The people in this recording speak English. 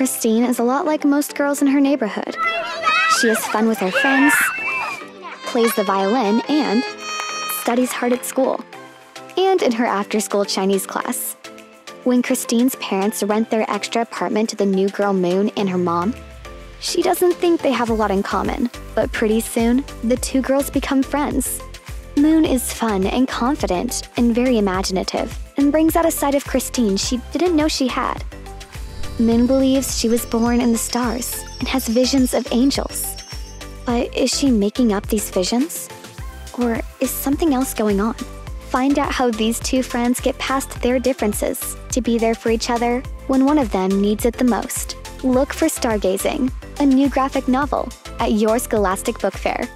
Christine is a lot like most girls in her neighborhood. She has fun with her friends, plays the violin, and studies hard at school, and in her after school Chinese class. When Christine's parents rent their extra apartment to the new girl Moon and her mom, she doesn't think they have a lot in common, but pretty soon, the two girls become friends. Moon is fun and confident and very imaginative, and brings out a side of Christine she didn't know she had. Moon believes she was born in the stars and has visions of angels. But is she making up these visions? Or is something else going on? Find out how these two friends get past their differences to be there for each other when one of them needs it the most. Look for Stargazing, a new graphic novel, at your Scholastic Book Fair.